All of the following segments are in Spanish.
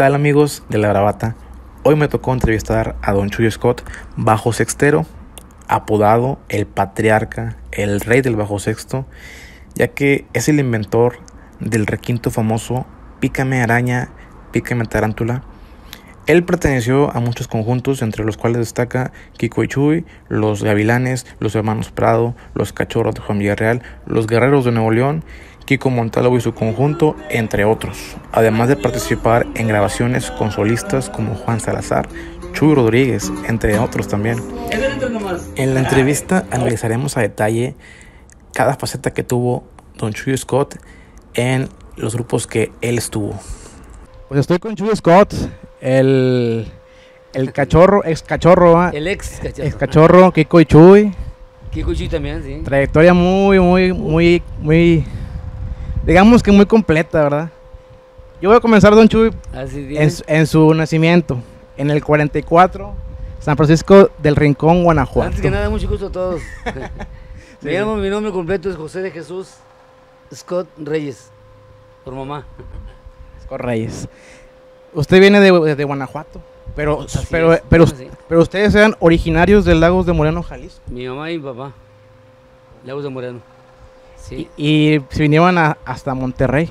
¿Qué tal amigos de La Bravata? Hoy me tocó entrevistar a Don Chuyo Scott, bajo sextero, apodado el patriarca, el rey del bajo sexto, ya que es el inventor del requinto famoso Pícame araña, pícame tarántula. Él perteneció a muchos conjuntos, entre los cuales destaca Kiko y Chuy, los Gavilanes, los Hermanos Prado, los Cachorros de Juan Villarreal, los Guerreros de Nuevo León, Kiko Montalvo y su conjunto, entre otros. Además de participar en grabaciones con solistas como Juan Salazar, Chuy Rodríguez, entre otros también. En la entrevista analizaremos a detalle cada faceta que tuvo Don Chuy Scott en los grupos que él estuvo. Pues estoy con Chuy Scott, el, el cachorro, ex cachorro, ¿va? El ex cachorro. ex cachorro, Kiko y Chuy. Kiko y Chuy también, sí. Trayectoria muy, muy, muy, muy, digamos que muy completa, ¿verdad? Yo voy a comenzar, Don Chuy, Así en, su- en su nacimiento, en el 44, San Francisco del Rincón, Guanajuato. Antes que nada, mucho gusto a todos. Me llamo, mi nombre completo es José de Jesús Scott Reyes, por mamá. Scott Reyes. Usted viene de, de Guanajuato, pero, Así pero, es, pero, sí. pero ustedes eran originarios del Lagos de Moreno, Jalisco. Mi mamá y mi papá, Lagos de Moreno. Sí. Y, y se vinieron a- hasta Monterrey.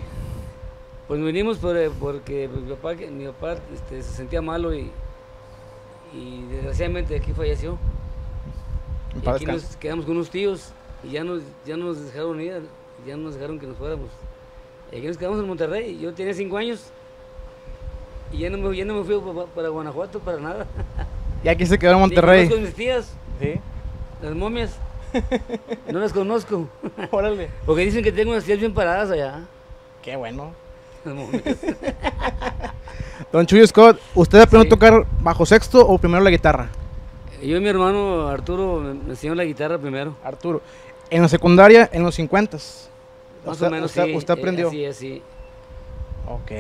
Pues vinimos por, eh, porque mi papá, mi papá este, se sentía malo y, y desgraciadamente aquí falleció. Y aquí nos quedamos con unos tíos y ya nos, ya nos dejaron ir, ya nos dejaron que nos fuéramos. Y aquí nos quedamos en Monterrey. Yo tenía cinco años y ya no me, ya no me fui pa- para, Guanajuato para nada. Y aquí se quedó en Ni Monterrey. conozco a mis tías, Sí. las momias. No las conozco. Órale. Porque dicen que tengo unas tías bien paradas allá. Qué bueno. Don Chuyo Scott, ¿usted aprendió Sí. a tocar bajo sexto o primero la guitarra? Yo y mi hermano Arturo me, enseñó la guitarra primero. Arturo. En la secundaria, en los 50 Más usted, o menos, usted- sí. usted eh, aprendió. Así es, sí. Ok.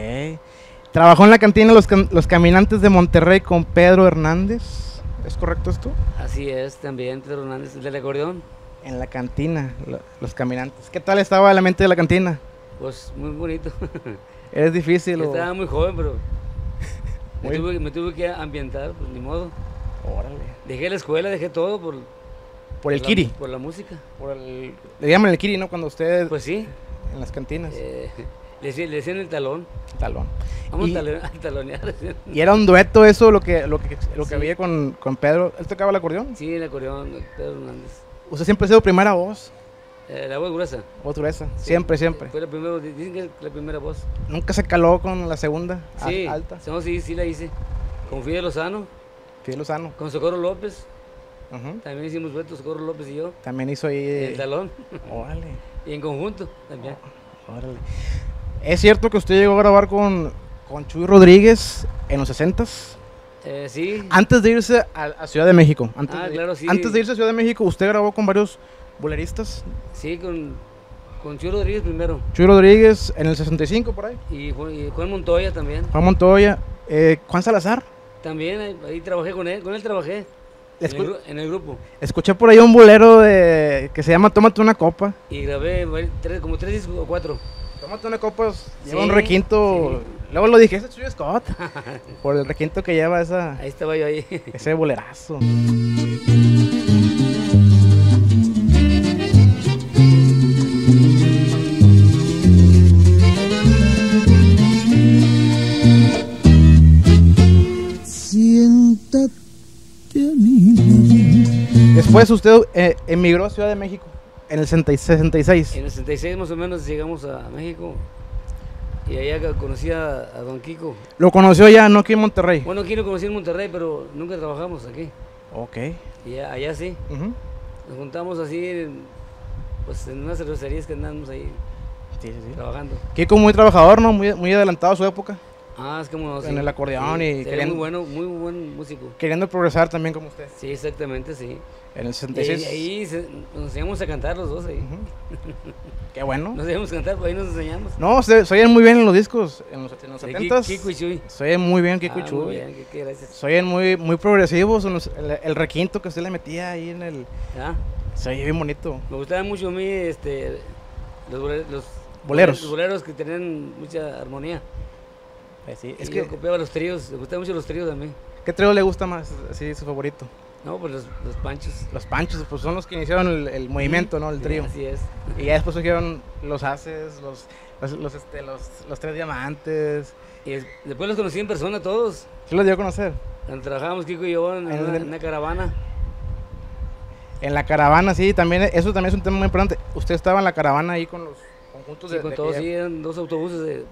Trabajó en la cantina Los, Cam- Los Caminantes de Monterrey con Pedro Hernández. ¿Es correcto esto? Así es, también Pedro Hernández, el del acordeón. En la cantina, lo- Los Caminantes. ¿Qué tal estaba la mente de la cantina? Pues muy bonito. ¿Es difícil o...? Estaba muy joven, pero me tuve, me tuve que ambientar, pues ni modo. Órale. Dejé la escuela, dejé todo por, Por el Kiri. por la música. Por el... Le llaman el Kiri, ¿no? Cuando ustedes... Pues sí, en las cantinas. eh, le, decían- le decían el talón. Talón. Vamos Y- a, talo- a talonear. Y era un dueto eso lo que, lo que, lo que Sí. había con, con Pedro. ¿Él tocaba el acordeón? Sí, el acordeón, Pedro Hernández. Usted siempre ha sido primera voz. Eh, la voz gruesa. Voz gruesa. Sí, Siempre, siempre. Fue la primera, dicen que la primera voz. Nunca se caló con la segunda. Sí, Alta. no, sí, sí la hice. Con Fidel Lozano, Fidel Lozano. con Socorro López. Ujú. También hicimos duetos, Socorro López y yo. También hizo ahí. El talón. Órale, Y en conjunto también. órale. ¿Es cierto que usted llegó a grabar con, con Chuy Rodríguez en los 60 Eh, sí. Antes de irse a, a Ciudad de México. Antes, Ah, de, claro, sí. antes de irse a Ciudad de México, usted grabó con varios boleristas. Sí, con, con Chuy Rodríguez primero. Chuy Rodríguez en el 65 por ahí. Y, Ju- y Juan Montoya también. Juan Montoya. eh, Juan Salazar. También ahí, ahí trabajé con él. Con él trabajé. En el, en grupo. Escuché por ahí un bolero de, que se llama Tómate una copa. Y grabé como tres discos o cuatro. Tómate una copa, lleva Sí, un requinto. Luego lo dije, ese es Chuy Scott. por el requinto que lleva esa, Ahí estaba yo ahí. ese bolerazo. Siéntate a lado. Después usted eh, emigró a Ciudad de México en el 60 y 66. En el 66 más o menos llegamos a México. Y allá conocí a, a Don Kiko. Lo conoció ya, no aquí en Monterrey. Bueno, aquí lo conocí en Monterrey, pero nunca trabajamos aquí. Ok. Y allá sí. Nos juntamos así, en, pues en unas cervecerías que andamos ahí Sí, sí, sí. trabajando. Kiko muy trabajador, ¿no? Muy, muy adelantado a su época. Ah, es como... En el acordeón y queriendo- Muy bueno, muy buen músico. Queriendo progresar también como usted. Sí, exactamente, sí. En el Y ahí, 66. ahí se- nos enseñamos a cantar los dos ahí. Ujú. Qué bueno. Nos enseñamos a cantar, pues ahí nos enseñamos. No, se, se oyen muy bien en los discos. En los, en los De 70 Ki- Kiko y Chuy. Se oyen muy bien Kiko y Ah, Chuy. muy bien, gracias. Se oyen muy, muy progresivos. el, el requinto que usted le metía ahí en el. Ah, Se oye bien bonito. Me gustaban mucho a mí este, los, los Boleros. Los boleros que tenían mucha armonía. Pues sí, Es que yo copiaba los tríos, me gustaban mucho los tríos a mí. ¿qué trío le gusta más? Así, su favorito. No, pues los, los panchos. Los Panchos, pues son los que iniciaron el, el movimiento, ¿no? El Sí, trío. Así es. Y ya después surgieron los Haces, los, los, los, este, los, los Tres Diamantes. Y es- después los conocí en persona todos. ¿Sí los dio a conocer? Cuando trabajábamos Kiko y yo en, En una, el- en una caravana. En la caravana, sí, también, eso también es un tema muy importante. Usted estaba en la caravana ahí con los conjuntos Sí, de... con de todos, sí, eran dos autobuses de, de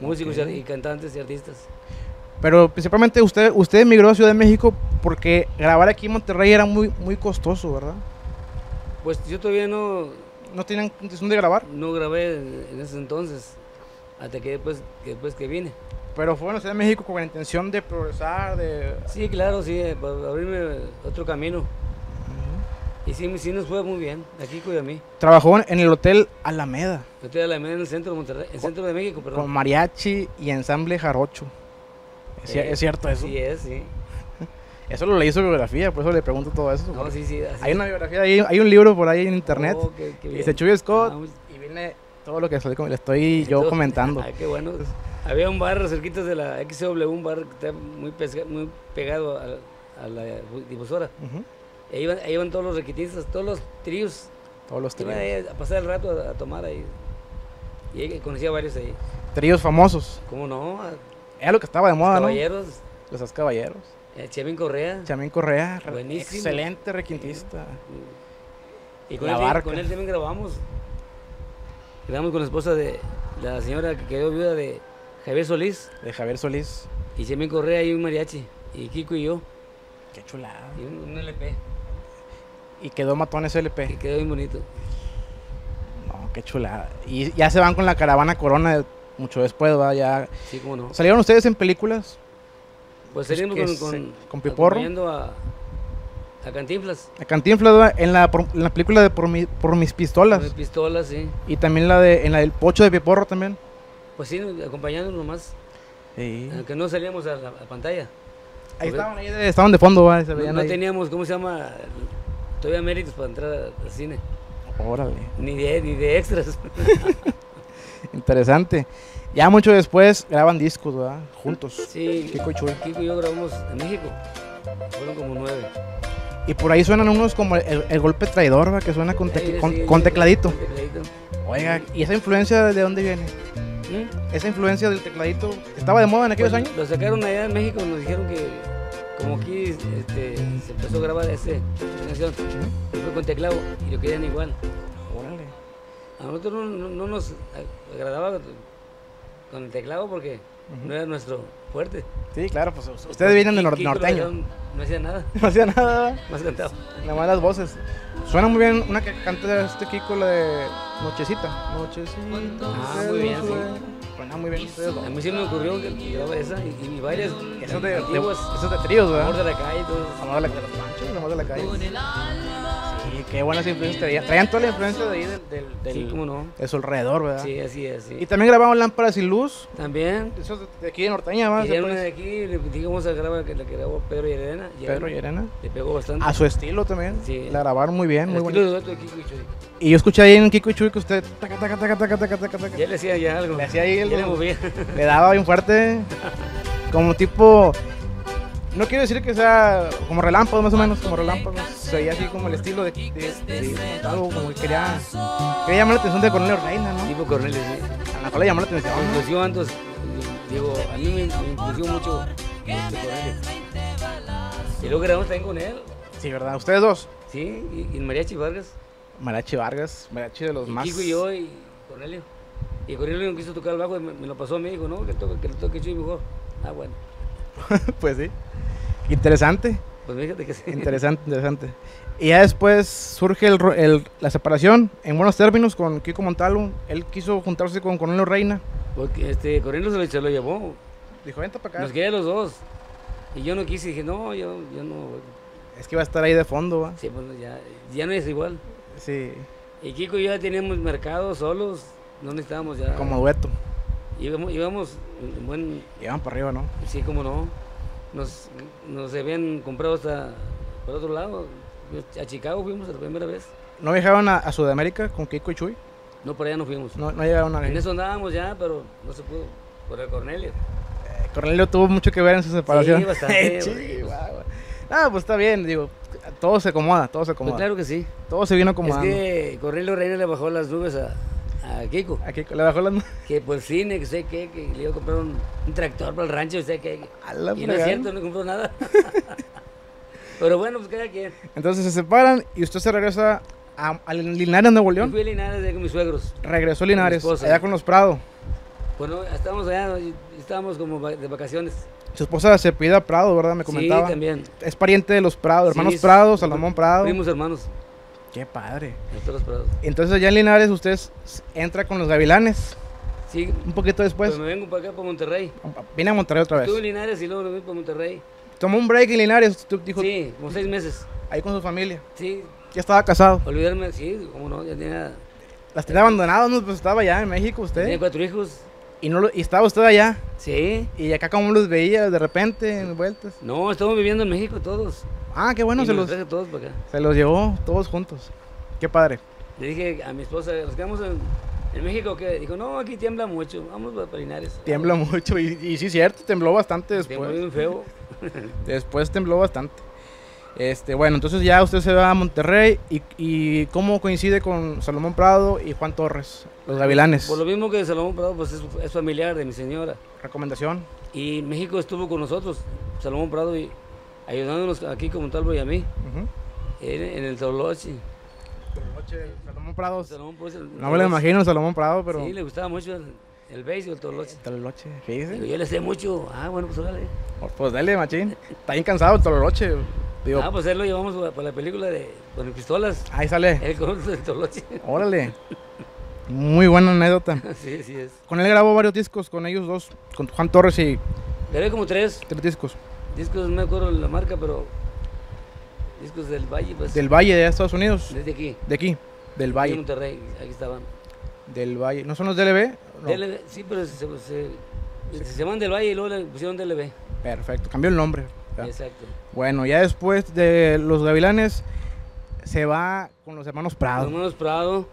músicos y cantantes y artistas. Pero principalmente usted, usted emigró a Ciudad de México porque grabar aquí en Monterrey era muy, muy costoso, ¿verdad? Pues yo todavía no, ¿No tienen intención de grabar? no grabé en, ese entonces, hasta que después que, después que vine. Pero fue en la Ciudad de México con la intención de progresar, de... Sí, claro, sí, eh, para abrirme otro camino. Y sí, sí nos fue muy bien, a Kiko y a mí. Trabajó en el Hotel Alameda Yo estoy a la media en el centro de Monterrey, en el centro de México, perdón. con mariachi y ensamble jarocho. Es, cier- Eh, es cierto eso. Sí es, sí. Eso lo leí su biografía, por eso le pregunto todo eso. No, sí, sí. así Hay una biografía, ahí, hay un libro por ahí en internet. Oh, qué- qué dice Chuy Scott Ah, y viene todo lo que estoy- le estoy yo comentando. Ay, qué bueno. Había un bar cerquita de la XW, un bar que está muy, pesca- muy pegado a, a la difusora. Ujú. Ahí iban, ahí iban todos los requitistas, todos los tríos. Todos los tríos. a pasar el rato a, a tomar ahí. Y ahí conocía a varios ahí. Tríos famosos. ¿Cómo no? Era lo que estaba de moda, caballeros. ¿no? Los caballeros. eh, Chevin Correa. Chamín Correa, re- Buenísimo. excelente requintista. Y con La él, Barca. con él también grabamos. Grabamos con la esposa de la señora que quedó viuda de Javier Solís. De Javier Solís. Y Chevin Correa y un mariachi. Y Kiko y yo. Qué chulada. Y un, un LP. Y quedó Que LP. quedó bien bonito. No, qué chulada. Y ya se van con la caravana Corona mucho después, va ya. Sí, cómo no. ¿Salieron ustedes en películas? Pues Pues salimos con, con, con Piporro. a, a Cantinflas. A Cantinflas, ¿verdad? en la, por- en la película de Por, mi- por mis pistolas. Con pistolas, sí. Y también la de en la del Pocho de Piporro también. Pues sí, acompañándonos nomás. Sí. Aunque no salíamos a la a pantalla. Ahí estaban ahí, de, estaban de fondo, ¿va? Se No, veían no ahí. teníamos, ¿cómo se llama? Todavía méritos para entrar al cine. Órale, Ni de, ni de extras. interesante. Ya mucho después graban discos, ¿verdad? Juntos. Sí, Kiko y Chuy. Kiko y yo grabamos en México. Fueron como nueve. Y por ahí suenan unos como el, el golpe traidor, ¿va? Que suena con, tecladito. con tecladito. Oiga, ¿y esa influencia de dónde viene? ¿Mm? Esa influencia del tecladito estaba de moda en aquellos Pues, años. Lo sacaron allá en México, nos dijeron que como aquí este, se empezó a grabar ese, esa canción, fue con teclado y lo querían igual. Órale. A nosotros no, no- no nos agradaba con el teclado porque no era nuestro fuerte. Sí, claro, pues ustedes vienen de nor- norteño. dejaron, No hacía nada, No hacía nada, más cantaba. nada más las voces. Suena muy bien una que canta este Kiko, la de Nochecita. Nochecita. Ah, muy bien, sí. Suena muy bien ustedes dos. A mí sí me ocurrió que grababa esa y, y varias Eso de, de, de tríos, Amor ¿verdad? de la calle todo. Amor de la, los panchos, amor de la calle. Qué buenas influencias traían. Traían toda la influencia de ahí del, del, del- Sí, cómo no. de su alrededor, ¿verdad? Sí, así es, sí. Y también grababan Lámparas y Luz. También, Eso es de- aquí de Norteña, ¿va? y una de aquí, le dijimos a grabar que la que grabó Pedro y Elena. Pedro y Elena. Le pegó bastante. A su estilo también. Sí. La grabaron muy bien, El muy bonito. de Kiko y. Y yo escuché ahí en Kiko y Chuy que usted taca, taca, taca, taca, taca, taca, taca, Ya le hacía ya algo. Le hacía ahí Ya algo. le movía. le daba bien fuerte. Como tipo. No quiero decir que sea como relámpago, más o menos, como relámpago. Se veía así como el estilo de. de, de- algo como que quería. Quería llamar la atención de Cornelio Reina, ¿no? Tipo Cornelio, sí. A lo mejor le llamó la atención. Influenció antes, digo, a mí me, influenció mucho este Cornelio. Y luego grabamos también con él, Sí, ¿verdad? Ustedes dos. sí, y, y Mariachi Vargas. Mariachi Vargas, Mariachi de los Y más. Kiko y yo y Cornelio. Y Cornelio no quiso tocar el bajo, y me, me lo pasó a mí, dijo, no, que, toque, que lo toque Chuy mejor. Ah, bueno, pues sí. Interesante. pues fíjate que sí. Interesante, interesante. Y ya después surge el, el- la separación, en buenos términos, con Kiko Montalvo. Él quiso juntarse con Cornelio Reina. Porque este, Cornelio se lo, se lo llevó, Dijo, vente para acá. nos quería los dos. Y yo no quise, dije, no, yo, yo no, Es que iba a estar ahí de fondo, ¿va? sí, pues ya, ya no es igual. Sí, Y Kiko y yo ya teníamos mercado solos, no necesitábamos ya. como dueto. Íbamos, íbamos en buen, Iban para arriba, ¿no? sí, como no. Nos, nos habían comprado hasta por otro lado. A Chicago fuimos la primera vez. ¿No viajaban a, a Sudamérica con Kiko y Chuy? No, por allá no fuimos. No, no llegaron a... En eso andábamos ya, pero no se pudo. Por el Cornelio. Cornelio tuvo mucho que ver en su separación. Sí, bastante, Sí, pues. Ah, pues está bien, digo, todo se acomoda, todo se Pues acomoda. claro que sí. Todo se vino Es acomodando. que Cornelio Reina le bajó las nubes a, a Kiko. Aquí le bajó las Que por cine, que sé qué, que le iba a comprar un, un tractor para el rancho, y sé qué. A la Y no es cierto, no compró nada. Pero bueno, pues cada quien. Entonces se separan y usted se regresa a, a Linares, Nuevo Yo León. fui a Linares con mis suegros. Regresó a Linares, allá con los Prado. Bueno, estábamos allá, estábamos como de vacaciones. Su esposa se pide a Prado, ¿verdad? Me comentaba. Sí, también. Es pariente de los Prado, hermanos Sí, Prado, Salomón Prado. Primos hermanos, Qué padre. Entonces allá en Linares usted entra con los Gavilanes. Sí, Un poquito después. pues me vengo para acá, para Monterrey. Viene a Monterrey otra vez. Estuve en Linares y luego me vine para Monterrey. Tomó un break en Linares, usted dijo, Sí, como seis meses. ahí con su familia. Sí, Ya estaba casado. olvidarme, sí, cómo no, ya tenía, Las tenía abandonadas, ¿no? Pues estaba allá en México tenía usted. cuatro hijos. Y, no lo- y estaba usted allá. Sí. Y acá como los veía de repente en vueltas. No, estamos viviendo en México todos. Ah, qué bueno, y se los, todos para acá. se los llevó todos juntos. Qué padre. Le dije a mi esposa, ¿nos quedamos en, en México? que Dijo, no, aquí tiembla mucho, vamos para Linares. Tiembla mucho. Y, y sí, cierto, tembló bastante Tembló después. bien feo. Después tembló bastante. Este, bueno, entonces ya usted se va a Monterrey. ¿Y, y cómo coincide con Salomón Prado y Juan Torres? Los Gavilanes. Por lo mismo que Salomón Prado, pues es, es familiar de mi señora. Recomendación. Y México estuvo con nosotros, Salomón Prado, y ayudándonos aquí como Montalvo y a mí, en, en el Tolochi. Salomón Prado. Salomón, pues, el No me lo imagino, Salomón Prado, pero. Sí, le gustaba mucho el, el y el Tolochi. Tololoche, Digo, fíjese. yo le sé mucho. Ah, bueno, pues órale. Pues dale, machín. Está bien cansado el Tololoche. Digo, Ah, pues él lo llevamos para la película de con pistolas. ahí sale. Él con el Tolochi. Órale. Muy buena anécdota. sí, sí es. Con él grabó varios discos, con ellos dos, con Juan Torres y Grabé como tres tres discos. discos, no me acuerdo la marca, pero discos del Valle, pues. Del Valle de Estados Unidos. Desde aquí. De aquí. Del De Valle. Monterrey, aquí estaban. Del Valle. ¿No son los DLB? No. DLB, sí, pero se, se, se llaman del Valle y luego le pusieron DLB. Perfecto. Cambió el nombre. Exacto. Bueno, ya después de los Gavilanes se va con los hermanos Los Prado. hermanos Prado,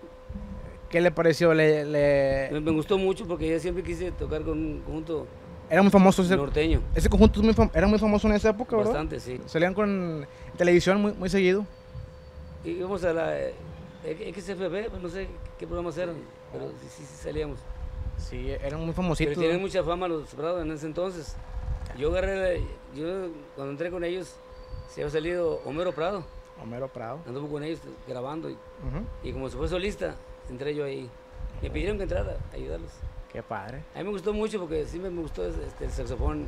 ¿Qué le pareció? Le, le- me, me gustó mucho porque yo siempre quise tocar con un conjunto Era muy famoso ese, norteño. ese conjunto. muy era muy famoso en esa época, ¿verdad? Bastante, sí. Salían con televisión muy, muy seguido. Y íbamos a la eh, XFB, pues no sé qué programas eran, pero sí, sí, sí salíamos. Sí, eran muy Pero famositos. tenían mucha fama los Prado en ese entonces. Yo agarré, la- yo cuando entré con ellos, se había salido Homero Prado, Homero Prado. anduvo con ellos grabando y, y como se fue solista, entré yo ahí. Me pidieron que entrara a ayudarlos. Qué padre. A mí me gustó mucho porque sí me gustó este, el saxofón.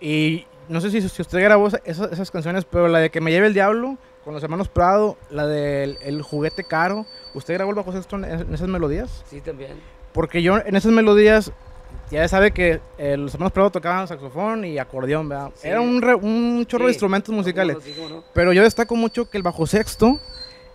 Y no sé si, si usted grabó esa- esas, esas canciones, pero la de Que me lleve el diablo con los hermanos Prado, la del el juguete caro, ¿usted grabó el bajo sexto en, en esas melodías? Sí, también. Porque yo en esas melodías, ya sabe que eh, los hermanos Prado tocaban saxofón y acordeón, ¿verdad? Sí. Era un, re- un chorro de Sí. instrumentos ¿Cómo musicales. no? Cómo no. Pero yo destaco mucho que el bajo sexto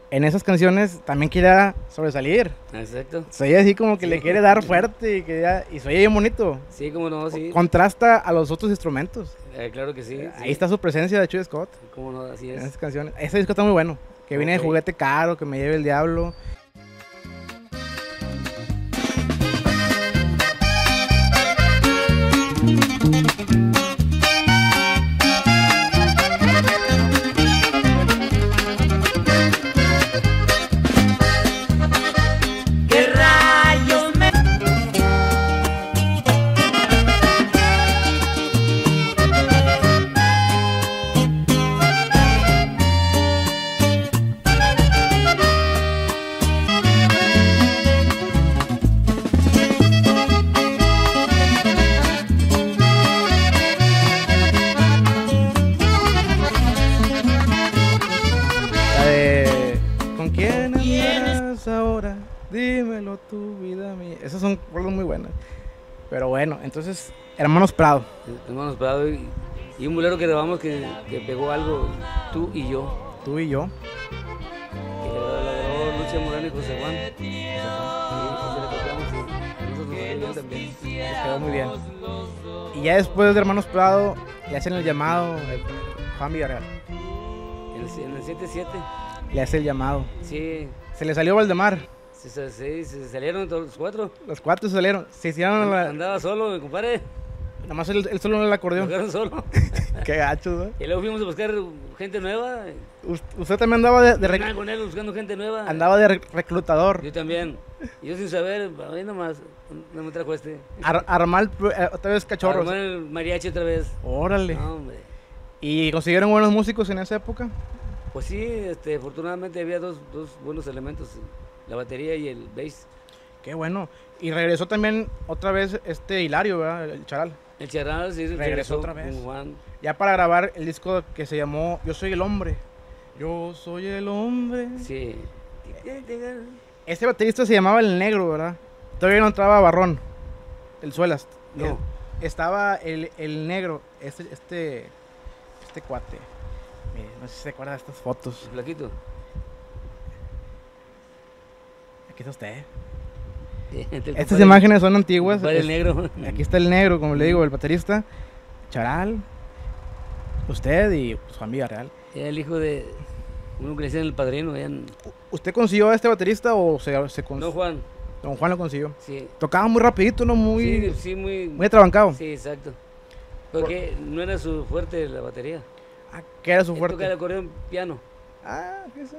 en esas canciones también quería sobresalir. Exacto. Soy así como que Sí. le quiere dar fuerte y que ya, y soy bien bonito. Sí, cómo no, sí. Contrasta a los otros instrumentos. Eh, claro que sí. Ahí sí. está su presencia de Chuy Scott Cómo no, así en es. esas canciones. Ese disco está muy bueno. Que viene Ok. de juguete caro, que me lleve el diablo. ¿Qué Pero bueno, entonces, Hermanos Prado. Hermanos Prado y, y un bolero que grabamos que, que pegó algo, tú y yo. Tú y yo. Que grabó Lucha Morán y José Juan. También. Les quedó muy bien. Y ya después de Hermanos Prado, le hacen el llamado. Juan Villarreal. En el, en el 7-7, Le hace el llamado. sí, Se le salió Valdemar. Sí, se, sí, se salieron todos los cuatro. Los cuatro salieron. Se hicieron la, Andaba solo, mi compadre. nomás el, el solo en el acordeón. Tocaron solo. Qué gachos, ¿no? Y luego fuimos a buscar gente nueva. Us- Usted también andaba de, de rec- con él buscando gente nueva. andaba de rec- reclutador. Yo también. Yo sin saber, ahí nomás, no me trajo este. Ar- armar eh, otra vez cachorros. Armó el mariachi otra vez. Órale. No, hombre. ¿Y consiguieron buenos músicos en esa época? Pues sí, este, afortunadamente había dos, dos buenos elementos, la batería y el bass. Qué bueno. Y regresó también otra vez este Hilario, ¿verdad? El charal. El charal sí Regresó otra vez. Juan. Ya para grabar el disco que se llamó Yo soy el hombre. Yo soy el hombre. Sí. Este baterista se llamaba El Negro, ¿verdad? Todavía no entraba Barrón. El Suelas. No. Eh, Estaba el, el Negro, este, este, este cuate. No sé si se acuerda de estas fotos. El flaquito. Aquí está usted. El Estas imágenes son antiguas. el negro. Aquí está el negro, como le digo, el baterista. Charal. Usted y Juan Villarreal. Era el hijo de uno que le decían el padrino. en- ¿Usted consiguió a este baterista o se, se cons- No, Juan. Don Juan lo consiguió? Sí. Tocaba muy rapidito, ¿no? Muy, Sí, sí, muy. muy atrabancado. Sí, exacto. Porque no era su fuerte la batería. Ah, ¿Qué era su Él tocaba el fuerte? acordeón piano. Ah, fíjese.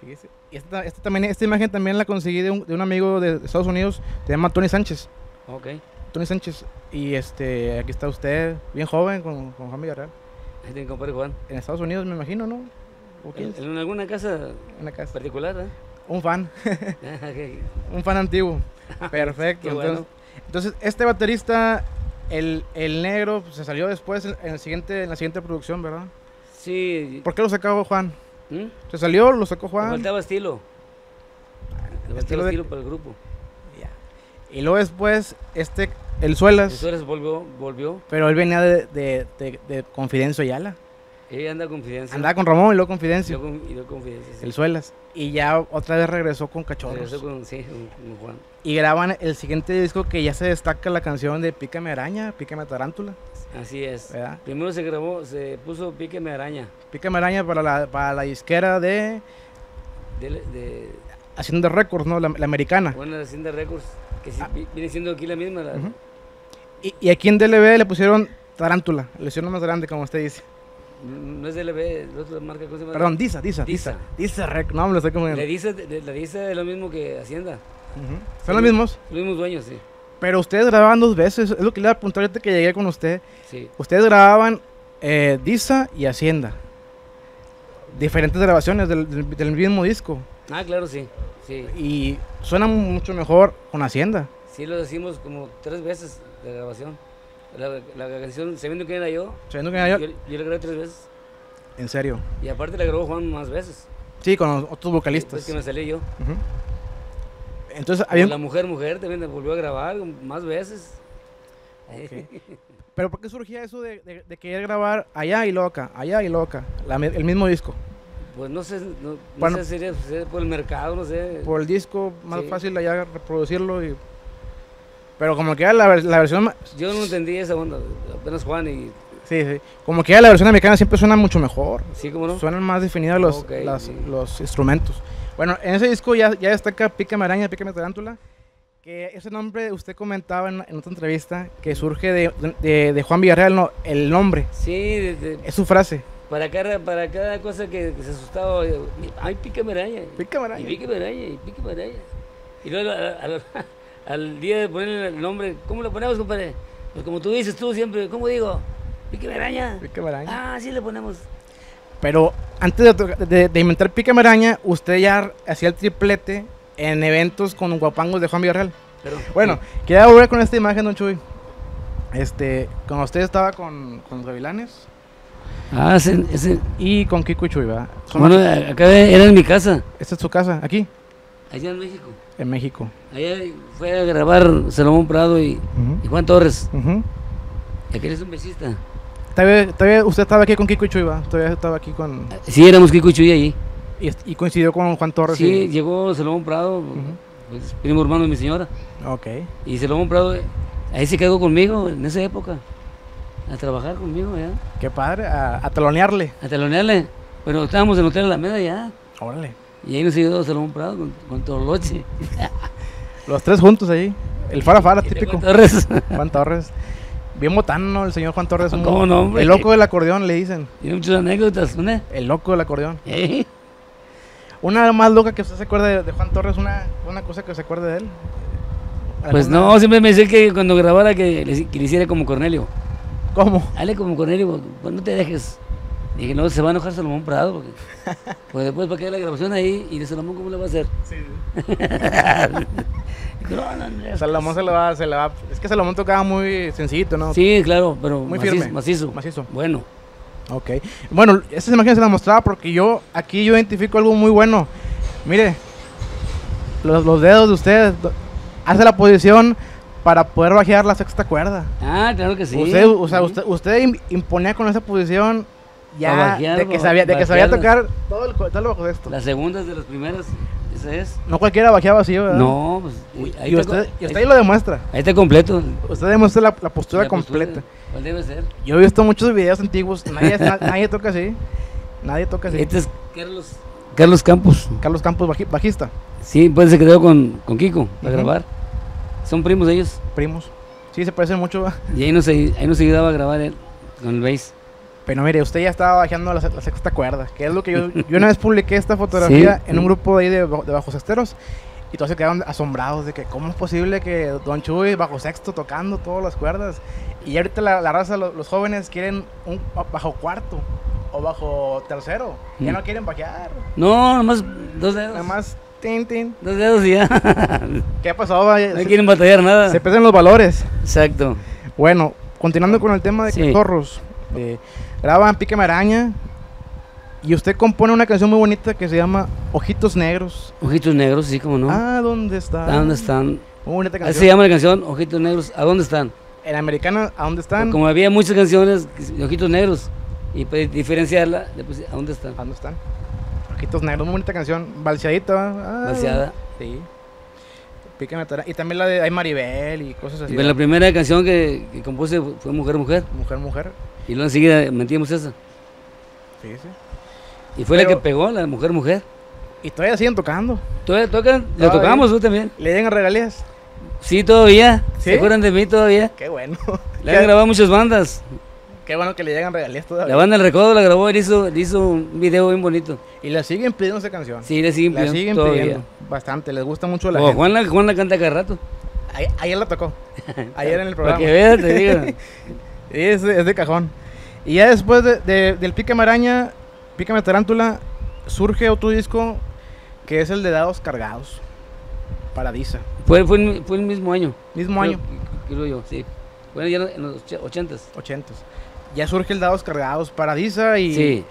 Fíjese. Y esta, esta también, esta imagen también la conseguí de un, de un amigo de Estados Unidos. Se llama Tony Sánchez. Ok. Tony Sánchez. Y este, aquí está usted, bien joven, con, con Juan Villarreal. Ahí tiene compadre Juan. En Estados Unidos, me imagino, ¿no? ¿O quién En, alguna casa En la casa. particular, ¿eh? Un fan. Un fan antiguo. Perfecto. Bueno. entonces, entonces, este baterista, el, el negro, pues, se salió después en, el siguiente, en la siguiente producción, ¿verdad? Sí. ¿Por qué lo sacó Juan? ¿Mm? ¿Se salió? ¿Lo sacó Le Juan? faltaba estilo. Le estilo de- para el grupo. Ya. Y luego después, este, el Suelas, Después volvió, volvió. pero él venía de, de, de, de Confidencio Ayala. Ella anda confidencia. Andaba con Ramón y luego Y luego- y luego confidencia. sí. el Suelas. Y ya otra vez regresó con Cachorros. Regresó con, sí, con, Juan. Y graban el siguiente disco que ya se destaca la canción de Pícame Araña, Pícame Tarántula, Así es. ¿verdad? Primero se grabó, se puso Píqueme Araña. Pícame Araña para la, para la disquera de De, de Hacienda Records, ¿no? La, la americana. Buena Hacienda Records. Que sí, Ah. vi- viene siendo aquí la misma. la-. Y, y aquí en DLB le pusieron Tarántula, le hicieron más grande, como usted dice. No es DLB, la otra marca. ¿cómo se llama? Perdón, Disa, Disa, Disa. Disa. Rec, no, me lo estoy confundiendo. DISA, de- la DISA es lo mismo que Hacienda. Ujú. Son los mismos. Los mismos dueños, sí. Pero ustedes grababan dos veces, es lo que le iba a apuntar ahorita que llegué con usted. Sí. Ustedes grababan eh, Disa y Hacienda. Diferentes grabaciones del, del- del mismo disco. Ah, claro, sí. Sí. Y suena mucho mejor con Hacienda. Sí, lo decimos como tres veces de grabación. La, la canción, sabiendo quién era yo, Sabiendo que yo- yo, yo la grabé tres veces. En serio. Y aparte la grabó Juan más veces. Sí, con otros vocalistas. que me salí yo. Entonces, Con había... La mujer, mujer también me volvió a grabar más veces. Pero ¿por qué surgía eso de, de- de querer grabar allá y loca, allá y loca, la el mismo disco? Pues no sé, no, sé si sería, sería por el mercado, no sé. Por el disco, más Sí. fácil allá reproducirlo y... Pero como que era la, la versión... Yo no entendí esa onda, apenas Juan y Sí, sí. Como que ya la versión americana siempre suena mucho mejor. sí, como no. Suenan más definidos los, Ok, las- sí. los instrumentos. Bueno, en ese disco ya, ya destaca Pícame Araña, Pícame Tarántula. Que ese nombre usted comentaba en, en otra entrevista que surge de, de- de Juan Villarreal, no, el nombre. Sí, de- Es su frase. para, cada, para cada cosa que, que se asustaba, ay, pícame araña. Pícame Y Araña. pícame araña, y pícame araña. Y luego al, al- al día de ponerle el nombre, ¿cómo le ponemos, compadre? Pues como tú dices tú siempre, ¿cómo digo? Pícame araña. Pícame Araña. Ah, sí le ponemos. Pero antes de, de- de inventar Pícame Araña, usted ya hacía el triplete en eventos con guapangos de Juan Villarreal. Pero, Bueno, quería volver con esta imagen, don Chuy. Este, cuando usted estaba con, con los gavilanes Ah, ese, ese- y con Kiko y Chuy, ¿verdad? Bueno, acá era en mi casa, esta es su casa, aquí, allá en México. En México. Allá fue a grabar Salomón Prado y, Juan Torres. Y aquel es un besista. Todavía, todavía usted estaba aquí con Kiko y. Todavía estaba aquí con... Sí, éramos Kiko y Chuy allí. Y, y coincidió con Juan Torres. Sí, y- llegó Salomón Prado, pues, primo hermano de mi señora. Ok. Y Salomón Prado, eh, ahí se quedó conmigo en esa época. A trabajar conmigo ya. Qué padre, a, a talonearle. A telonearle. Pero estábamos en el Hotel Alameda ya. Órale. Y ahí nos ayudó Salomón Prado con, con Torloche. Los tres juntos ahí. El Fara Fara, típico. Con Torres. Juan Torres. Bien botano, el señor Juan Torres. ¿Cómo no, hombre? El loco del acordeón, le dicen. Tiene muchas anécdotas, ¿no? El loco del acordeón. ¿Eh? Una más loca que usted se acuerde de, de Juan Torres, una, una cosa que se acuerde de él. Pues ¿Alguna- no, siempre me decía que cuando grabara que le, que le hiciera como Cornelio. ¿Cómo? Hazle como Cornelio, pues no te dejes. Dije, no, se va a enojar Salomón Prado. Porque, pues después para que haga la grabación ahí y de Salomón, ¿cómo le va a hacer? Dijo, no, no, no. Salomón se le va, se le va. Es que Salomón tocaba muy sencillito, ¿no? Sí, claro, pero Muy macizo, firme. macizo. Macizo. Bueno, Ok. Bueno, esta imagen se la mostraba porque yo aquí yo identifico algo muy bueno. Mire, los, los dedos de usted do- hace la posición para poder bajar la sexta cuerda. ah, claro que sí. usted, o sea, Sí. usted, usted im- imponía con esa posición ya de que sabía, de que sabía tocar todo el, todo el bajo sexto. Las segundas de las primeras, esa es. No cualquiera bajeaba así, ¿verdad? No, pues Y, usted, y usted ahí lo demuestra. ahí está completo. Usted demuestra la, la postura La postura, completa. ¿Cuál debe ser? Yo he visto muchos videos antiguos. Nadie, na- nadie toca así. Nadie toca así. Este es Carlos, Carlos Campos. Carlos Campos, baji- bajista. Sí, pues se quedó con, con Kiko para grabar. Son primos de ellos. primos. Sí, se parecen mucho. Y ahí nos, ahí nos ayudaba a grabar él con el bass. Pero mire, usted ya estaba bajando la, la sexta cuerda, que es lo que yo... Yo una vez publiqué esta fotografía Sí. en un grupo de ahí de, de bajos sexteros y todos se quedaron asombrados de que cómo es posible que Don Chuy bajo sexto tocando todas las cuerdas. Y ahorita la, la raza, lo- los, jóvenes quieren un ba- bajo cuarto o bajo tercero. Ya Mm. no quieren bajear. No, nomás dos dedos. Nada más, tin, tin. Dos dedos y ya. ¿Qué pasó? no Se, quieren batallar nada. se pesan los valores. Exacto. Bueno, continuando con el tema de Sí. cachorros. eh, graban Píqueme Araña. Y usted compone una canción muy bonita que se llama Ojitos Negros. Ojitos negros, sí, como no. Ah, ¿dónde está? ¿A dónde están? Muy bonita Así canción. se llama la canción, Ojitos Negros. ¿A dónde están? En americana, ¿a dónde están? Como había muchas canciones de Ojitos Negros. Y para diferenciarla, le puse, ¿a dónde están? ¿A dónde están? Ojitos Negros, muy bonita canción. Balseadita. Ah, Balseada. Sí. Y también la de Ay Maribel y cosas así. La primera canción que, que compuse fue Mujer, Mujer. Mujer, mujer. Y luego enseguida metíamos esa. Sí, sí. Y fue la que pegó, la Mujer, Mujer. Y todavía siguen tocando. ¿Todavía tocan? ¿La tocamos tú también? ¿Le llegan regalías? Sí, todavía. ¿Sí? ¿Se acuerdan de mí todavía? Qué bueno. Le han grabado muchas bandas. Qué bueno que le llegan regalías todavía. La banda El Recodo la grabó, le hizo, hizo un video bien bonito. Y la siguen pidiendo esa canción. Sí, le siguen pidiendo. La siguen pidiendo bastante, les gusta mucho la. Juan la, Juan la canta cada rato. Ayer la tocó. Ayer en el programa. Para que veas, te digo. es, de cajón. Y ya después de, de, del Pícame maraña Pícame Tarántula, surge otro disco que es el de Dados Cargados. Paradisa. Fue, fue, fue el mismo año. Mismo creo, año. Creo yo, sí. Bueno, ya en los 80s. Ya surge el Dados Cargados, Paradisa y... Sí,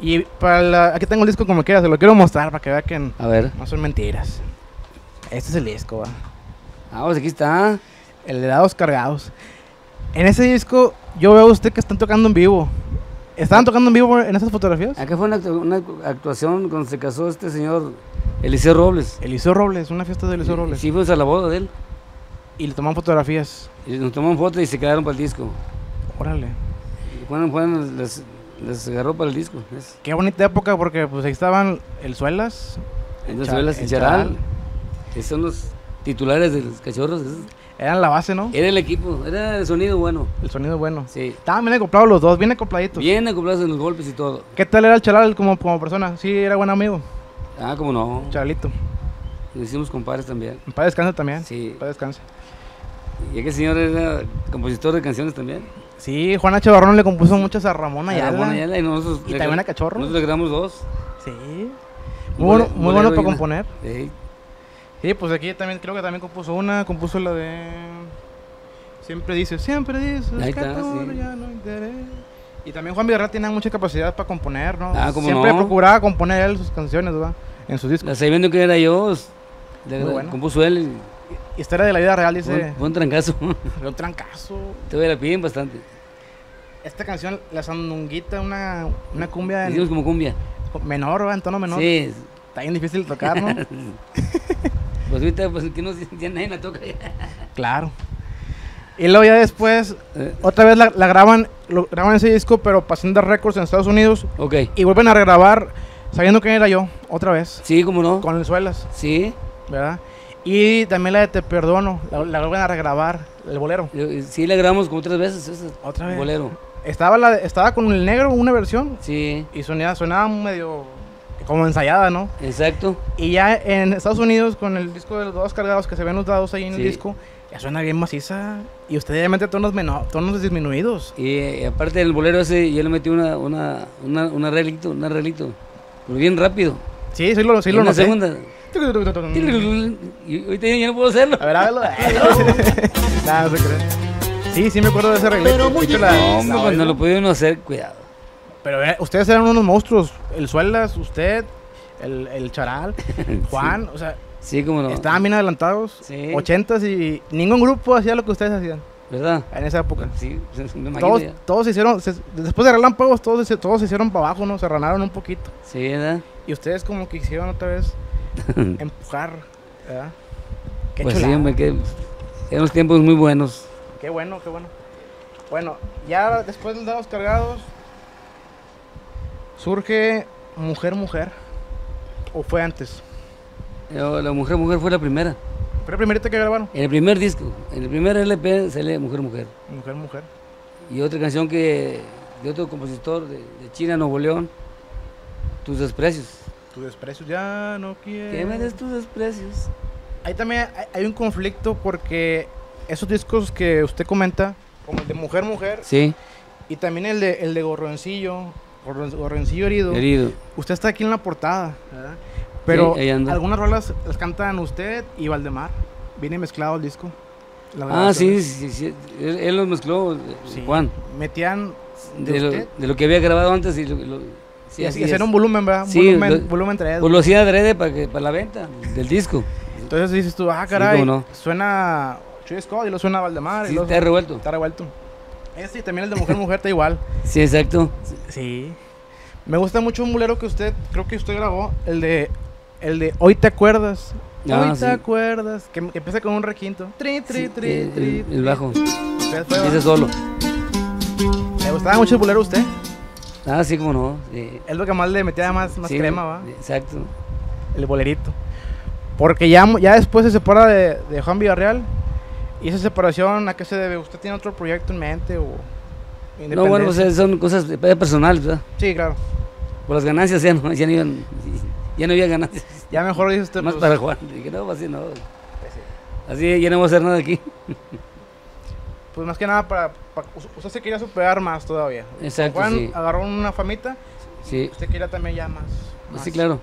Y para la- aquí tengo el disco como quiera, se lo quiero mostrar para que vean que a ver. no son mentiras. Este es el disco, va. Ah, pues aquí está. El de Dados Cargados. En ese disco yo veo a usted que están tocando en vivo. ¿Estaban tocando en vivo en esas fotografías? Acá fue una, una actuación cuando se casó este señor Eliseo Robles. Eliseo Robles, una fiesta de Eliseo Robles. Sí, fuimos a la boda de él. Y le toman fotografías. Y nos tomaron fotos y se quedaron para el disco. Órale. Juan, Juan les, les agarró para el disco. Es- Qué bonita época porque pues ahí estaban el Suelas. Cha- Velas y el Charal, Charal. que son los titulares de los cachorros. Eran la base, ¿no? Era el equipo, era el sonido bueno. El sonido bueno. Sí. Estaban bien acoplados los dos, bien acopladitos. Bien acoplados en los golpes y todo. ¿Qué tal era el Chalal como, como persona? Sí, era buen amigo. Ah, como no. Charalito. Nos hicimos compadres también. En paz descanse también. Sí. En paz descanse. Y aquel señor era compositor de canciones también. Sí, Juana Chavarrón le compuso muchas a Ramón A Ayala. Ramón Ayala, y nosotros Y le también a Cachorro. Nosotros le grabamos dos. Sí. Muy bueno, muy para componer. Sí. Sí, pues aquí también creo que también compuso una, compuso la de Siempre dices, siempre dices Ahí está, sí. ya no interesa. Y también Juan Villarreal tiene mucha capacidad para componer, ¿no? Ah, cómo Siempre no. procuraba componer él sus canciones, ¿verdad? En sus discos. La sabiendo que era yo, bueno. compuso él. y Historia de la vida real, dice. fue un trancazo. Fue un trancazo. Todavía la piden bastante. Esta canción, La Sandunguita, una, una cumbia Hicimos en, como cumbia. menor, ¿verdad? En tono menor. Sí. Está bien difícil de tocar, ¿no? Pues ahorita, pues que no ya nadie la toca ya. claro. Y luego ya después, Eh, otra vez la, la graban, lo, graban ese disco, pero Pasenda Records en Estados Unidos. ok. Y vuelven a regrabar Sabiendo quién era yo, otra vez. Sí, cómo no. Con el Suelas, Sí. ¿verdad? Y también la de Te Perdono, la, la vuelven a regrabar, el bolero. Sí, la grabamos como tres veces. ese Otra vez. Bolero. Estaba, la, estaba con el negro, una versión, Sí, y sonaba, sonaba medio como ensayada, ¿no? exacto. Y ya en Estados Unidos, con el disco de los dos cargados que se ven los dados ahí en el Sí. disco, ya suena bien maciza. Y usted ya mete tonos, menor, tonos disminuidos. Y, eh, aparte del bolero ese, yo le metí una, una, una, un arreglito, un arreglito. Pero bien rápido. Sí, sí lo, sí lo una noté. segunda. Y ahorita ya no puedo hacerlo. A ver, hágalo. Nada, no se cree. Sí, sí me acuerdo de ese arreglito. De hecho, la- No, cuando oigo. lo pudieron hacer, cuidado. Pero eh, ustedes eran unos monstruos. El Suelas, usted, el, el Charal, Juan. O sea, Sí, como no. estaban bien adelantados. Sí. Ochentas y ningún grupo hacía lo que ustedes hacían ¿Verdad? en esa época. Sí, me imagino Todos, ya. todos se hicieron, se- después de Relámpagos, todos, se- todos se hicieron para abajo, ¿no? Se ranaron un poquito. Sí, ¿verdad? Y ustedes como que quisieron otra vez empujar, ¿verdad? Qué pues sí, chulada. hombre, que eran unos tiempos muy buenos. Qué bueno, qué bueno. Bueno, ya después de dados cargados, surge Mujer Mujer. ¿O fue antes? Yo, La Mujer Mujer fue la primera. Fue la primerita que grabaron. En el primer disco, en el primer LP sale Mujer Mujer. Mujer Mujer. Y otra canción que de otro compositor de, de China, Nuevo León, Tus desprecios. Tu desprecio ya no quiere. ¿Qué me des tus desprecios? Ahí también hay, un conflicto porque esos discos que usted comenta, como el de Mujer Mujer Sí, y también el de, el de Gorroncillo, Gorron- Gorroncillo herido. herido. Usted está aquí en la portada, ¿verdad? Pero anda. algunas rolas las cantan usted y Valdemar. Viene mezclado el disco. Ah, sí, sí, sí, Él, él los mezcló, Sí. Juan. Metían de, De lo, usted de lo que había grabado antes y lo, lo- sí, y así hacer es. un volumen, ¿verdad? Un Sí, volumen, lo- volumen 3. Pues lo hacía adrede para, que, para la venta del disco. Entonces dices tú, ah, caray, no. suena Chuy Scott y lo suena Valdemar. y lo está revuelto. Está revuelto. Este y también el de Mujer Mujer está igual. Sí, exacto. Sí. Me gusta mucho un bolero que usted, creo que usted grabó, el de, el de Hoy te acuerdas. Ah, Hoy te acuerdas. Que, que empieza con un requinto. Tri, tri, tri, tri, el- bajo. ¿va? solo. ¿Le gustaba mucho el bolero a usted? Ah, sí, como no. sí. Es lo que más le metía más, más Sí, crema, ¿va? Exacto. El bolerito. Porque ya, ya después se separa de, de Juan Villarreal. ¿Y esa separación a qué se debe? ¿Usted tiene otro proyecto en mente o No, bueno, pues son cosas personales, ¿verdad? Sí, claro. Por las ganancias ya no, ya no, iban, ya no había ganancias. Ya mejor dice usted, Más pues, para Juan. Dije, no, así no. Así ya no voy a hacer nada aquí. pues más que nada para, para- Usted se quería superar más todavía. Exacto, Juan sí. agarró una famita, Sí, usted quería también ya más. más. sí, claro.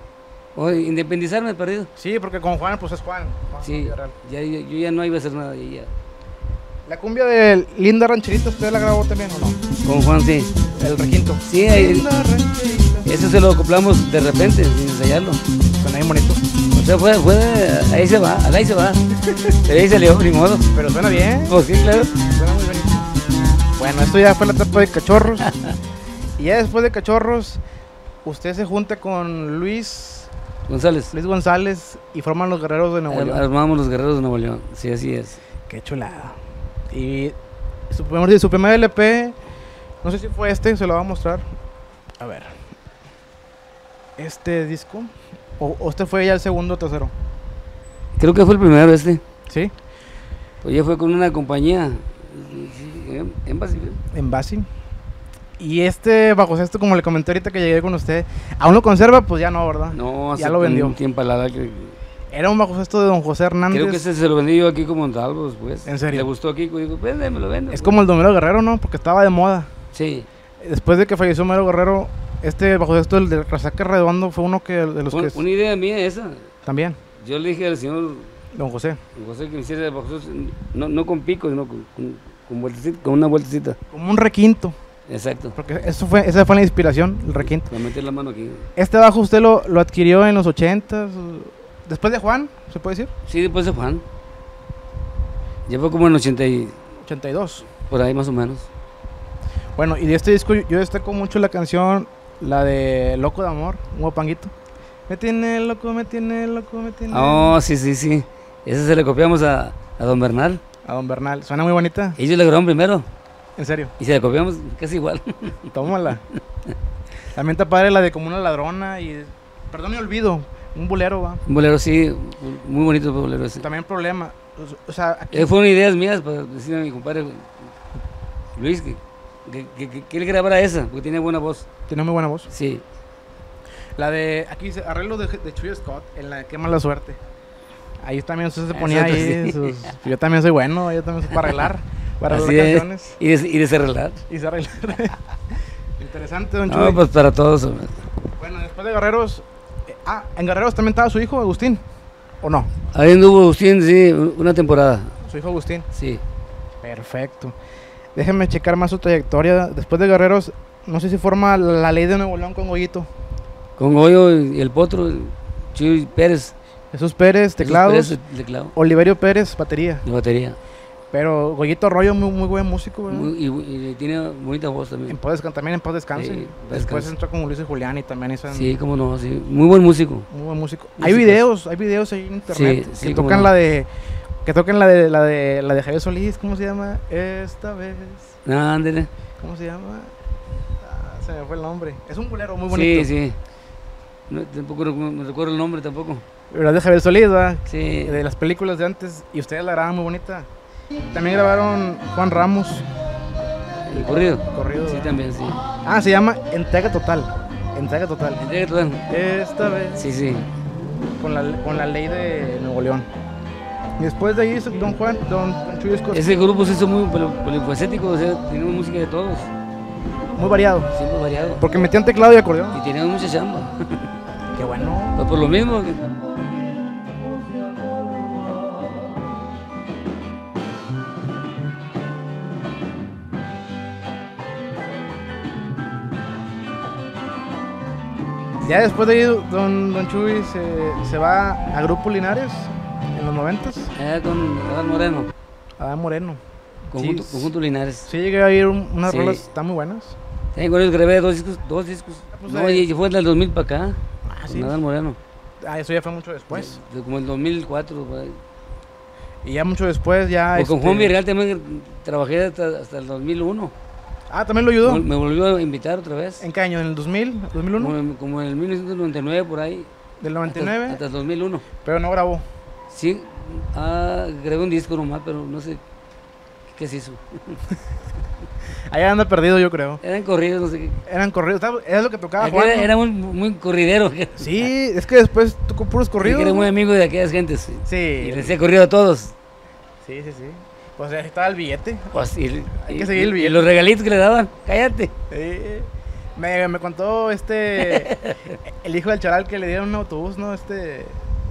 O independizarme perdido. Sí, porque con Juan, pues es Juan. Juan Sí, ya, yo, yo ya no iba a hacer nada. ya- ya. La cumbia de Linda Rancherita, ¿usted la grabó también o no? Con Juan, sí. El requinto. Sí, ahí- Linda Rancherita. Eso se lo acoplamos de repente, sin ensayarlo. Suena bien bonito. O sea, fue, fue de- ahí se va, ahí se va. Pero ahí salió, ni modo. Pero suena bien. Pues sí, claro. Suena muy bonito. Bueno, esto ya fue la etapa de cachorros. y ya después de cachorros, usted se junta con Luis, González. Luis González y forman los guerreros de Nuevo Ar- León. Armamos los guerreros de Nuevo León. Sí, así es. Qué chulada. Y su primer, su primer LP, no sé si fue este, se lo va a mostrar. A ver. Este disco. O, o este fue ya el segundo o tercero. Creo que fue el primero este. ¿Sí? Pues ya fue con una compañía. em- Embassy. En Basi. Y este bajo esto, como le comenté ahorita que llegué con usted, ¿aún lo conserva? Pues ya no, ¿verdad? No, Ya lo vendió. un tiempo la que Era un bajo esto de don José Hernández. Creo que ese se lo vendí yo aquí como Montalvos, pues. ¿En serio? Le gustó aquí, pues, digo, vende, me lo vendo. Es pues. como el Domero Guerrero, ¿no? Porque estaba de moda. Sí. Después de que falleció Homero Guerrero, este bajo esto, el de Razaque Redondo, fue uno que de los Un- que una idea mía esa. también, Yo le dije al señor don José. José que me hiciera bajo no, no con pico, sino con, con, con vueltecita- con una vueltecita. Como un requinto. Exacto. Porque eso fue, esa fue la inspiración, el requinto. Meter la mano aquí. Este bajo usted lo, lo adquirió en los 80 después de Juan, ¿se puede decir? Sí, después de Juan. Ya fue como en 80 y 82. por ahí más o menos. Bueno, y de este disco yo destaco mucho la canción, la de Loco de Amor, un guapanguito. Me tiene loco, me tiene loco, me tiene. Oh, sí, sí, sí. Ese se le copiamos a, a Don Bernal. A don Bernal. Suena muy bonita. Ellos le grabaron primero En serio. y se le copiamos casi igual. Tómala. También está padre la de como una ladrona y Perdón, me olvido. Un bolero, va. Un bolero, sí, muy bonito el bolero ese. También problema. O sea, aquí, Eh, fueron ideas mías para decirle a mi compadre Luis que, que, que- que- él grabara esa, porque tiene buena voz. tiene muy buena voz. Sí, La de, aquí dice, arreglo de, de Chuy Scott, en la de Qué mala suerte. Ahí también usted se Ah, ponía exacto, ahí. sí. sus- yo también soy bueno, yo también soy para arreglar. Para así arreglar es. canciones. Y, des- y desarreglar. Y se arreglar. Interesante, don No, Chuy. pues para todos. Bueno, después de Guerreros. eh, ah, en Guerreros también estaba su hijo, Agustín. ¿O no? Ahí anduvo Agustín, sí, una temporada. Su hijo Agustín. Sí. Perfecto. Déjenme checar más su trayectoria. Después de Guerreros, no sé si forma la ley de Nuevo León con Goyito. Con Goyo y el Potro, Chuy Pérez. Jesús Pérez, Jesús teclados. Pérez, el teclado, Oliverio Pérez, batería. de batería. Pero Goyito Arroyo, muy, muy buen músico, ¿verdad? Muy- y, y tiene bonita voz En también. paz descan- también en paz descanse. Sí, paz Después entró con Luis y Julián y también hizo Sí, cómo no, sí. Muy buen músico. muy buen músico. Hay videos, hay videos ahí en internet Sí, que tocan no. la de que tocan la de la de la de Javier Solís, ¿cómo se llama? Esta vez. Ándele. ¿Cómo se llama? Ah, se me fue el nombre. Es un bolero muy bonito. Sí, sí. No, tampoco me recuerdo el nombre tampoco. Pero de Javier Solís, ¿verdad? Sí. De las películas de antes y ustedes la grababan muy bonita. También grabaron Juan Ramos, El corrido. corrido. Sí, ¿verdad? también, sí. Ah, se llama Entrega Total. Entrega Total. Entrega total. Esta vez. Sí, sí. con la, con la ley de Nuevo León. Y después de ahí, don Juan, don, don Chuy Escort, Ese grupo se hizo muy poli- polifacético, o sea, teníamos música de todos, muy variado. siempre variado. Porque metían teclado y acordeón. Y teníamos mucha chamba. Qué bueno. Pues por lo mismo. que- Ya después de ahí, don, don Chuy se, se va a Grupo Linares en los noventas. Allá con Adán Moreno, Adán Moreno. conjunto, Sí. conjunto Linares. Sí, llegué a ir un- unas Sí. rolas, están muy buenas. Sí, con ellos grabé dos discos. Dos discos. pues, no, eh. y fue del 2000 para acá, Ah, con sí. Adán Moreno. Ah, eso ya fue mucho después. De- como el 2004. por ahí. Y ya mucho después, ya. O con este- Juan Virreal también trabajé hasta, hasta el 2001. Ah, también lo ayudó. Me volvió a invitar otra vez. ¿En qué año? ¿En el 2000? ¿2001? Como, en- como en el 1999 por ahí. Del Hasta, 99. hasta el 2001. Pero no grabó. Sí, ah, grabé un disco nomás, pero no sé qué se hizo. Allá anda perdido, yo creo. Eran corridos, no sé qué. Eran corridos. Era lo que tocaba Juan. Era, era muy, muy corridero. Sí, es que después tocó puros corridos. Era muy amigo de aquellas gentes. sí. Y le hacía corrido a todos. Sí, sí, sí. Pues ahí estaba el billete. Pues, y, Hay y- que seguir el y billete. los regalitos que le daban, cállate. Sí. Me, me contó este. el hijo del charal que le dieron un autobús, ¿no? Este.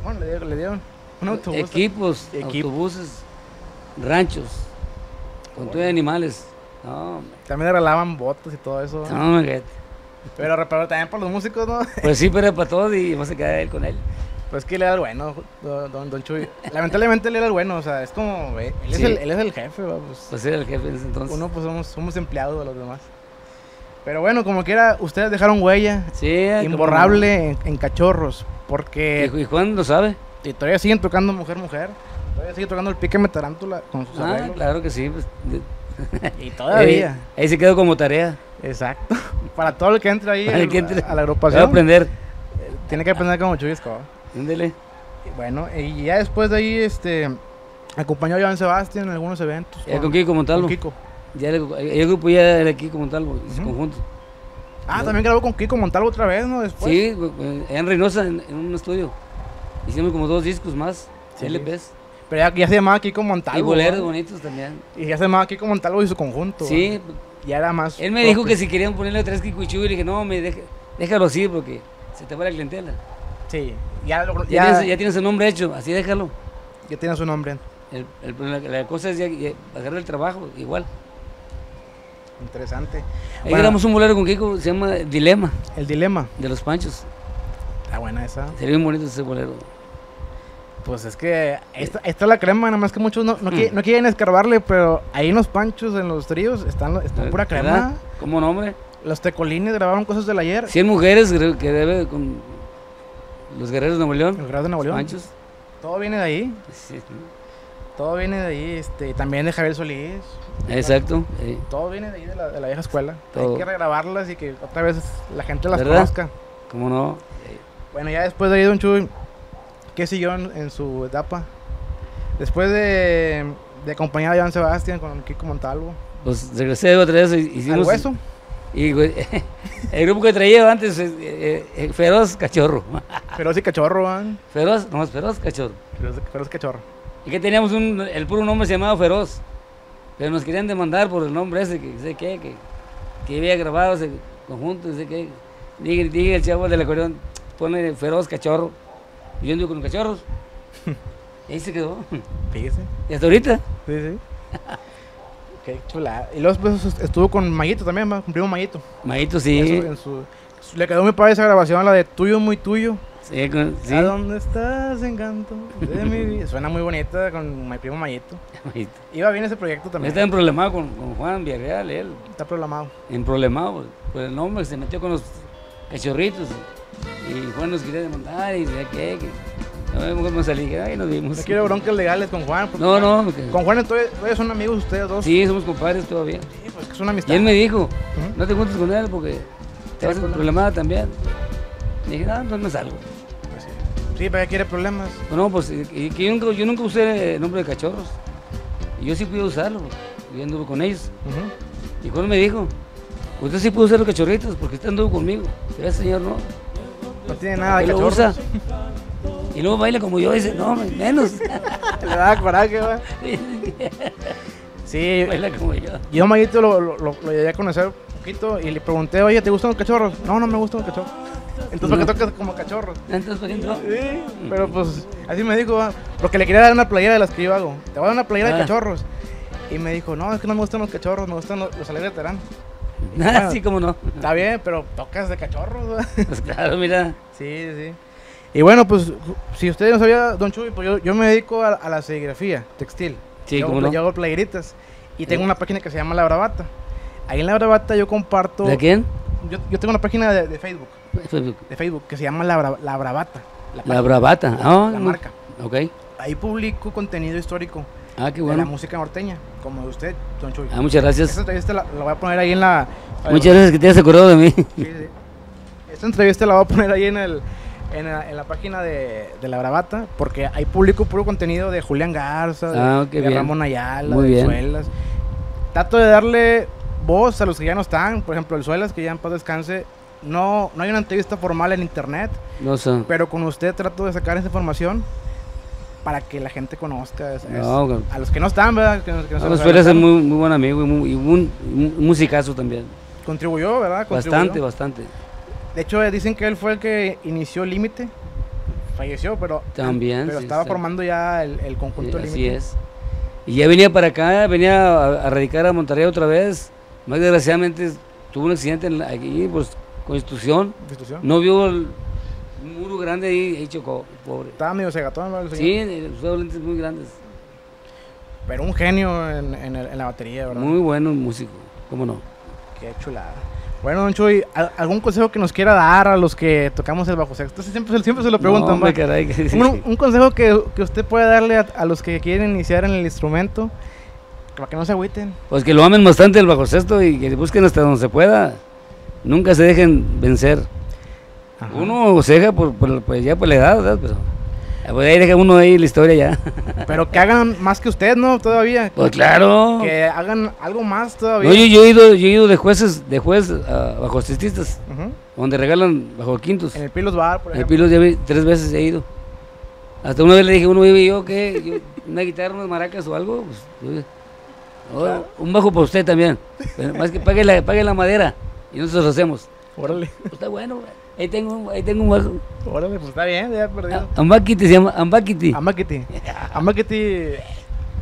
Bueno, le dieron, le dieron un autobús. Equipos, Equipo. autobuses, ranchos, con todo de animales. No, También regalaban botas y todo eso. no, me. Pero, pero también para los músicos, ¿no? Pues sí, pero para todos y vamos a quedar él con él. Pues que él era el bueno, don, don, don Chuy. Lamentablemente él era el bueno, o sea, es como. eh, Él, es, el, él es el jefe, va, pues. Pues era el jefe en ese entonces. Uno, pues somos, somos empleados de los demás. Pero bueno, como quiera, ustedes dejaron huella sí, como- imborrable en, en cachorros. Porque Y, y Juan lo sabe. Y todavía siguen tocando Mujer Mujer. Todavía sigue tocando el pique tarántula con sus Ah, arreglos. claro que sí. pues, Y todavía. Ahí, ahí se quedó como tarea. Exacto. Para todo el que entra ahí el que entre. a la a agrupación, aprender. tiene que aprender como Chuy Escobar. Ándele. Bueno, y ya después de ahí, este, acompañó a Joan Sebastián en algunos eventos. Ya con Kiko Montalvo. con Kiko. Ya el, el grupo ya era Kiko Montalvo su Ujú. conjunto. Ah, también grabó con Kiko Montalvo otra vez, ¿no? Después. Sí, en Reynosa, en, en un estudio. Hicimos como dos discos más, Sí. LPs. Pero ya, ya se llamaba Kiko Montalvo. y boleros ¿no? bonitos también. Y ya se llamaba Kiko Montalvo y su conjunto. Sí, ¿no? Ya era más. él me dijo que si querían ponerle tres Kiko y Chuy, y le dije, no, me deje- déjalo así porque se te va la clientela. Sí, ya, lo- Ya, ya, tienes, ya tienes el nombre hecho, así déjalo. ya tiene su nombre. El- el- la, la cosa es ya, ya agarrar el trabajo, igual. Interesante. Ahí Bueno. grabamos un bolero con Kiko, se llama Dilema, El dilema. de los Panchos. Está buena esa. Sería bien bonito ese bolero. Pues es que esta, esta es la crema, nada más que muchos no, no, Mm. qui- no quieren escarbarle, pero ahí en los panchos, en los tríos, están, están pura crema. ¿Verdad? ¿Cómo nombre? Los tecolines grabaron cosas del ayer. 100 mujeres que debe con los guerreros de Nuevo León. El grado de Nuevo los León. Panchos. Todo viene de ahí. Sí, Todo viene de ahí. Este, también de Javier Solís. exacto. eh. Todo viene de ahí, de la, de la vieja escuela. Todo. Hay que regrabarlas y que otra vez la gente las ¿Verdad? conozca. ¿Cómo no? Bueno, ya después de ahí, Don Chuy, ¿qué siguió en, en su etapa? Después de, de acompañar a Joan Sebastián con Kiko Montalvo. Pues regresé otra vez y ¿Al hicimos... hueso? Y el grupo que traía antes, eh, eh, eh, Feroz Cachorro. Feroz y cachorro, ¿van? Feroz, no, Feroz Cachorro. Feroz, feroz cachorro. Y que teníamos un, el puro nombre se llamaba Feroz. Pero nos querían demandar por el nombre ese, que sé qué, que, que había grabado ese conjunto, sé qué. Dije, dije el chavo del acordeón, pone Feroz Cachorro. Yo ando con los cachorros. Y ahí se quedó. Fíjese. Y hasta ahorita. Sí, sí. Qué chulada. Y luego después estuvo con Mayito también, ¿va? Con primo Mayito. Maito, En sí. en su- le quedó muy padre esa grabación, la de Tuyo, Muy Tuyo. Sí, con- sí. ¿A dónde estás, encanto de mi vida? Suena muy bonita con mi primo Mayito. Maito. Iba bien ese proyecto también. Estaba en problemado con, con Juan Villarreal, él. Está programado. En problemado por, por el nombre, se metió con los cachorritos. Y Juan nos quería demandar y de qué. Que, no, mejor me salí, ay, nos vimos. No quiero broncas legales con Juan. porque No, no, que- Con Juan todavía, todavía son amigos ustedes dos. Sí, somos compadres todavía. Sí, pues que es una amistad. Y él me dijo, no te juntes con él porque te vas a problemada también. Y dije, no, entonces me salgo. Pues sí. Sí, ¿para qué quiere problemas? Bueno, pues y- y que yo, nunca, yo nunca usé el nombre de cachorros. Y yo sí pude usarlo, porque yo anduve con ellos. Y Juan me dijo, usted sí puede usar los cachorritos porque usted anduvo conmigo. Pero ese señor no. No tiene nada de Él lo usa. Y luego baila como yo, dice, no, menos. Le da coraje, va. Sí, baila como yo. yo Mayito lo, lo, lo, lo llegué a conocer un poquito y le pregunté, oye, ¿te gustan los cachorros? No, no me gustan los cachorros. Entonces, ¿por qué tocas como cachorros? Entonces. Sí, pero pues así me dijo, porque le quería dar una playera de las que yo hago. Te voy a dar una playera de Ah. cachorros. Y me dijo, no, es que no me gustan los cachorros, me gustan los, los alegres de Terán. Ah, sí, como no. Está bien, pero tocas de cachorros. Pues claro, mira. Sí, sí. Y bueno, pues si ustedes no sabían, Don Chuy, pues yo, yo me dedico a, a la serigrafía textil. Sí, yo, cómo no. Yo hago playeritas. Y tengo Sí. una página que se llama La Bravata. Ahí en La Bravata yo comparto... ¿De quién? Yo, yo tengo una página de, de Facebook, Facebook. de Facebook que se llama La, Bra- La Bravata. La página, Bravata. Ah, la no. marca. Ok. Ahí publico contenido histórico Ah, qué de la bueno. música norteña, como de usted, Don Chuy. Ah, muchas gracias. Esta entrevista la, la voy a poner ahí en la... Muchas gracias que te hayas acordado de mí. Sí, sí. Esta entrevista la voy a poner ahí en, el, en, la, en la página de, de La Bravata, porque hay público puro contenido de Julián Garza, de, Ah, de bien. Ramón Ayala, Muy de. Suelas. Trato de darle voz a los que ya no están, por ejemplo, el Suelas, que ya en paz descanse. No, no hay una entrevista formal en internet, No sé. pero con usted trato de sacar esa información para que la gente conozca. es- es- No, a los que no están, ¿verdad? Que, que no No, adelantaron. muy, muy buen amigo y, muy, y un, un musicazo también. Contribuyó, ¿verdad? Bastante, Contribuyó. bastante. De hecho, eh, dicen que él fue el que inició Límite. Falleció, pero. También, Pero sí, estaba sí. formando ya el, el Sí, conjunto así Límite. es. Y ya venía para acá, venía a, a radicar a Monterrey otra vez. Más desgraciadamente tuvo un accidente en la- aquí, pues, Constitución. Institución. No vio el grande ahí, ahí chocó, pobre. Estaba medio cegatón, ¿verdad, Sí, usaba lentes muy grandes. Pero un genio en, en el- en la batería, ¿verdad? Muy bueno músico, ¿cómo no? Qué chulada. Bueno, Don Chuy, ¿al- ¿algún consejo que nos quiera dar a los que tocamos el bajo sexto? Siempre, siempre se lo preguntan, No, hombre, ¿va? caray, que- un, un consejo que, que usted pueda darle a, a los que quieren iniciar en el instrumento, para que no se agüiten. Pues que lo amen bastante el bajo sexto y que busquen hasta donde se pueda. Nunca se dejen vencer. Ajá. Uno se deja por, por- pues ya por la edad, ¿verdad? Pero eh, pues ahí deja uno ahí la historia ya. Pero que hagan más que usted, ¿no? Todavía. Pues claro. Que hagan algo más todavía. No, yo, yo he ido, yo he ido de jueces, de juez a bajo cestistas, Ujú. donde regalan bajo quintos. En el Pilos Bar, por En el ejemplo. Pilos ya vi- tres veces he ido. Hasta una vez le dije a uno, "Oye, yo qué, Yo, una guitarra, unas maracas o algo, pues, yo- "Oh, un bajo para usted también. Pero más que pague la, pague la madera y nosotros lo hacemos. Órale, Pues está bueno, güey. Ahí tengo, un- ahí tengo un bajo. órale, pues está bien, ya perdido. Ambakiti se llama, Ambakiti. Amaquiti. Amaquiti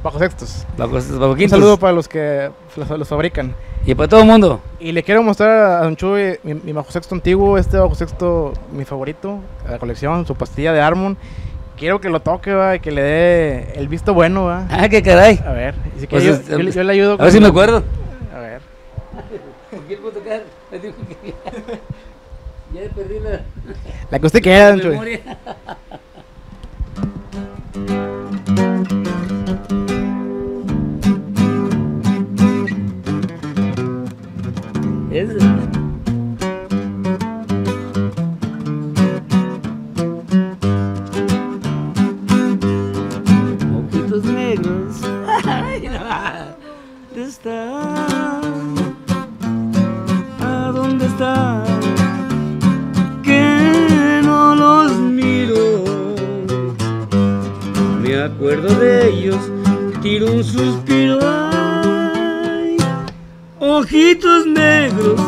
bajo sextos. Bajo, bajo Un quintos. saludo para los que los, los fabrican. Y para todo el mundo. Y le quiero mostrar a Don Chuy mi, mi bajo sexto antiguo, este bajo sexto, mi favorito, de la colección, su pastilla de Harmon. Quiero que lo toque, va, y que le dé el visto bueno, va. Ah, qué caray. A ver, si Pues es- yo, yo- yo le ayudo. A ver si me acuerdo. A ver. ¿Con quién puedo tocar? Ya perdí la, La que usted quiera, Don Chuy. acuerdo de ellos, tiro un suspiro. Ay, ojitos negros,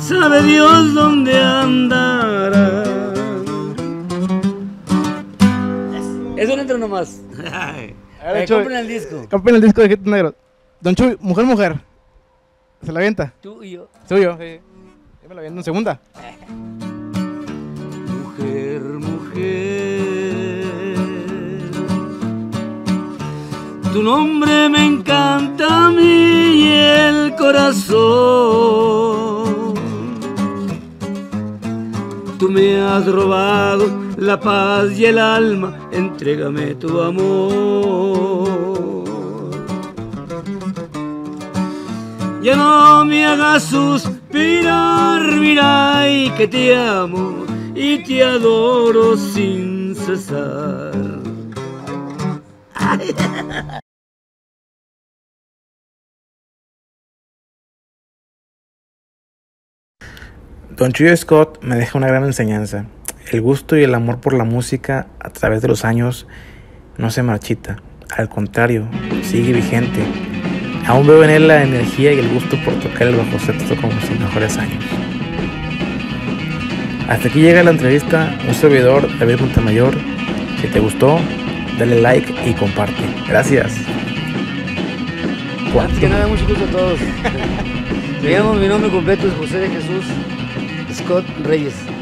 sabe Dios dónde andarán. Eso no entra nomás. A ver, Eh, compren el disco. Compren el disco de Ojitos Negros. Don Chuy, mujer, mujer. Se la avienta. Tú y yo. Suyo, sí. Yo me la aviento en segunda. Mujer, mujer. Tu nombre me encanta a mí y el corazón. Tú me has robado la paz y el alma, entrégame tu amor. Ya no me hagas suspirar, mira y que te amo y te adoro sin cesar. Don Chuyo Scott me deja una gran enseñanza. El gusto y el amor por la música a través de los años no se marchita. Al contrario, sigue vigente. Aún veo en él la energía y el gusto por tocar el bajo sexto como sus mejores años. Hasta aquí llega la entrevista. Un servidor, David Montemayor. Si te gustó, dale like y comparte. Gracias. Antes que nada, mucho gusto a todos. Me llamo, mi nombre completo es José de Jesús Scott Reyes.